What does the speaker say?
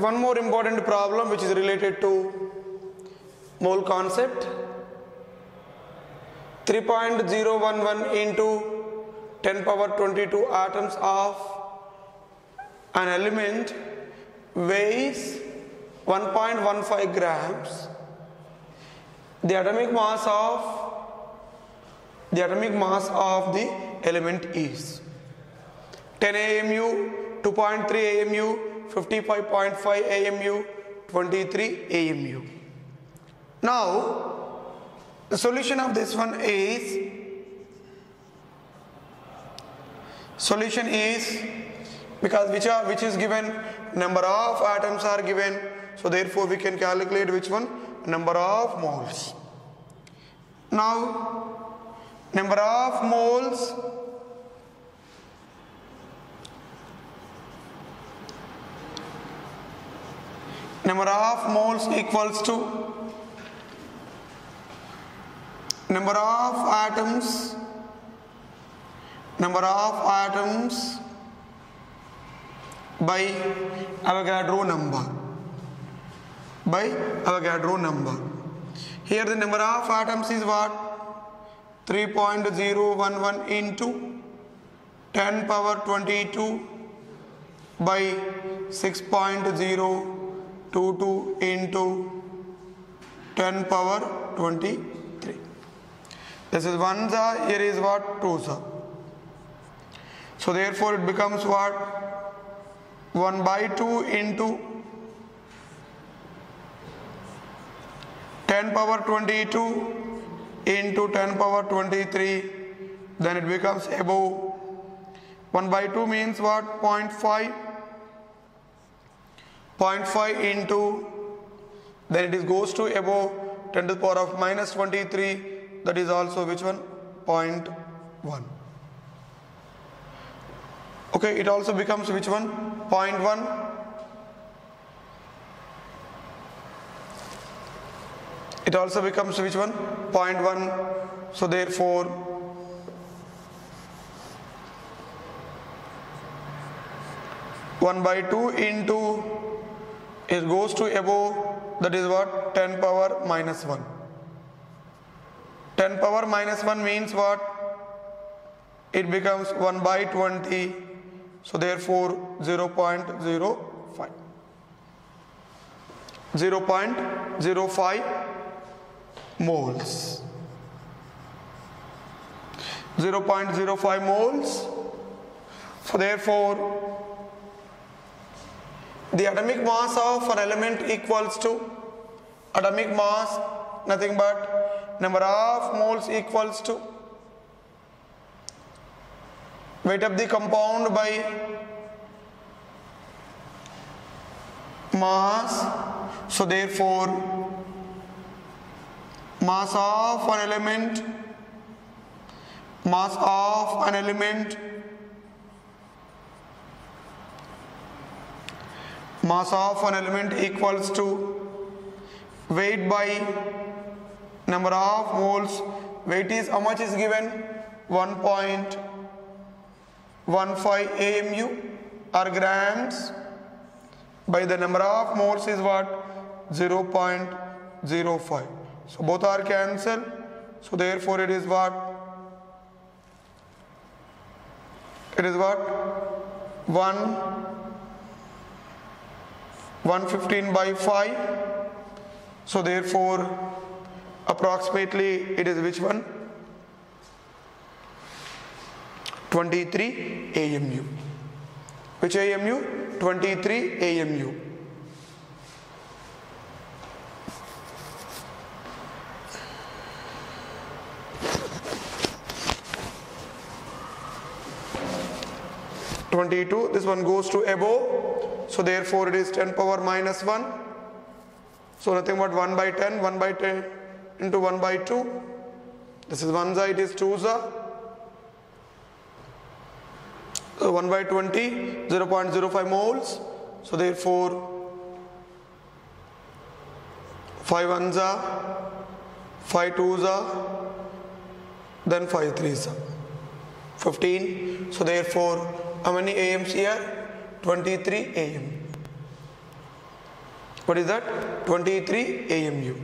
one more important problem which is related to mole concept. 3.011 into 10 power 22 atoms of an element weighs 1.15 grams. The atomic mass of the atomic mass of the element is 10 AMU, 2.3 AMU, 55.5 AMU, 23 AMU. Now, the solution of this one is solution is because which are which is given number of atoms are given so therefore we can calculate which one number of moles now number of moles number of moles equals to? Number of atoms? Number of atoms by Avogadro number. By Avogadro number. Here the number of atoms is what? 3.011 into 10 power 22 by 6.022 into 10 power 23 this is 1 za here is what? 2 za so therefore it becomes what? 1 by 2 into 10 power 22 into 10 power 23 then it becomes above. 1 by 2 means what? 0.5 0.5 into then it is goes to above 10 to the power of minus 23 that is also which one? 0.1 okay it also becomes which one? 0.1 it also becomes which one? 0.1 so therefore one by two into it goes to above that is what? 10 power minus 1 10 power minus 1 means what? It becomes 1 by 20 so therefore 0.05 0.05 moles. 0.05 moles. So therefore the atomic mass of an element equals to atomic mass nothing but number of moles equals to weight of the compound by mass. So therefore mass of an element mass of an element mass of an element equals to weight by number of moles. Weight is how much is given? 1.15 AMU or grams. By the number of moles is what? 0.05 so both are cancelled. So therefore it is what? It is what? 1 115 by 5 so therefore approximately it is which one? 23 AMU which AMU 23 AMU Twenty-two. This one goes to above, so therefore it is ten power minus one. So nothing but 1 by 10, 1 by 10 into 1 by 2. This is 1 za, it is 2 za. So 1 by 20, 0.05 moles. So therefore 5 1 za, 5 2 za, then 5 3 za. 15. So therefore how many AMs here? 23 AM. What is that? 23 AMU.